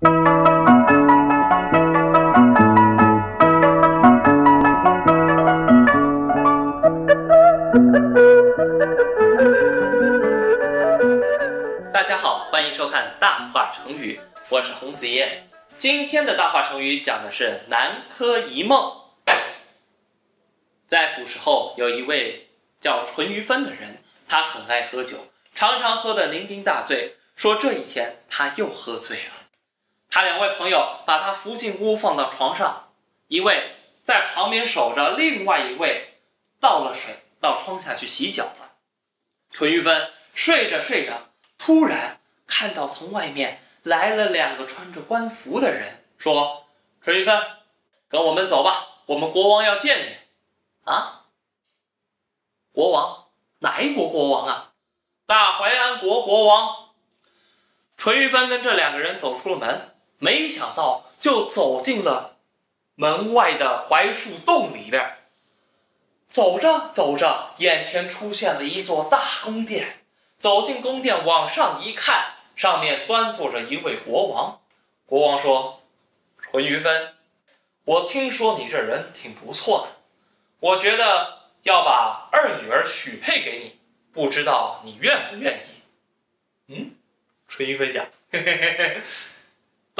大家好，欢迎收看大话成语，我是洪子叶。今天的大话成语讲的是南柯一梦。在古时候，有一位叫淳于芬的人，他很爱喝酒，常常喝得酩酊大醉。说这一天他又喝醉了，他两位朋友把他扶进屋，放到床上，一位在旁边守着，另外一位倒了水到窗下去洗脚了。淳于芬睡着睡着，突然看到从外面来了两个穿着官服的人，说：“淳于芬，跟我们走吧，我们国王要见你。”啊，国王？哪一国国王啊？大淮安国国王。淳于芬跟这两个人走出了门，没想到就走进了门外的槐树洞里边。走着走着，眼前出现了一座大宫殿。走进宫殿，往上一看，上面端坐着一位国王。国王说：“淳于芬，我听说你这人挺不错的，我觉得要把二女儿许配给你，不知道你愿不愿意？”嗯。淳于芬想，嘿嘿嘿嘿，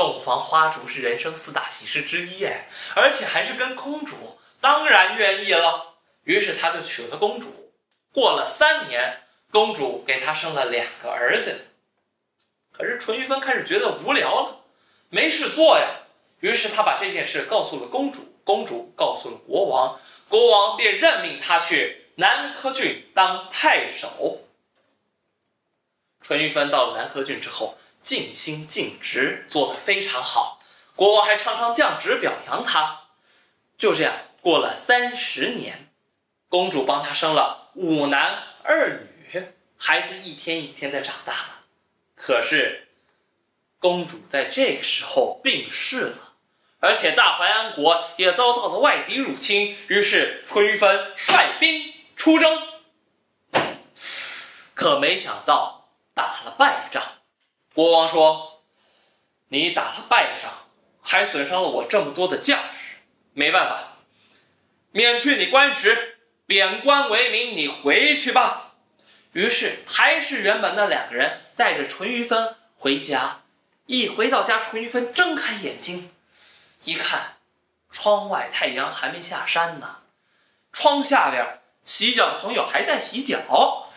洞房花烛是人生四大喜事之一哎，而且还是跟公主，当然愿意了。于是他就娶了公主。过了三年，公主给他生了两个儿子。可是淳于芬开始觉得无聊了，没事做呀。于是他把这件事告诉了公主，公主告诉了国王，国王便任命他去南柯郡当太守。淳于芬到了南柯郡之后，尽心尽职，做得非常好。国王还常常降职表扬他。就这样过了三十年，公主帮他生了五男二女，孩子一天一天的长大了。可是，公主在这个时候病逝了，而且大淮安国也遭到了外敌入侵。于是，淳于芬率兵出征，可没想到。打了败仗，国王说：“你打了败仗，还损伤了我这么多的将士，没办法，免去你官职，贬官为民，你回去吧。”于是，还是原本那两个人带着淳于芬回家。一回到家，淳于芬睁开眼睛，一看，窗外太阳还没下山呢，窗下边洗脚的朋友还在洗脚。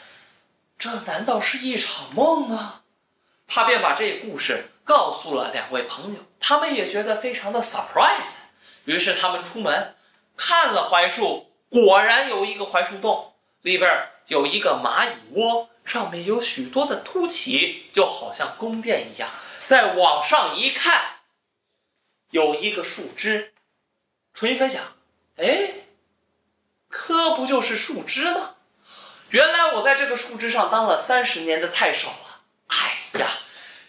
这难道是一场梦吗？他便把这故事告诉了两位朋友，他们也觉得非常的 surprise。于是他们出门看了槐树，果然有一个槐树洞，里边有一个蚂蚁窝，上面有许多的凸起，就好像宫殿一样。再往上一看，有一个树枝。淳于分享，哎，科不就是树枝吗？原来我在这个树枝上当了三十年的太守啊！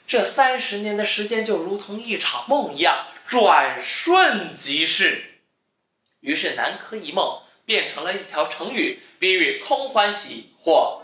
这三十年的时间就如同一场梦一样，转瞬即逝。于是南柯一梦变成了一条成语，比喻空欢喜或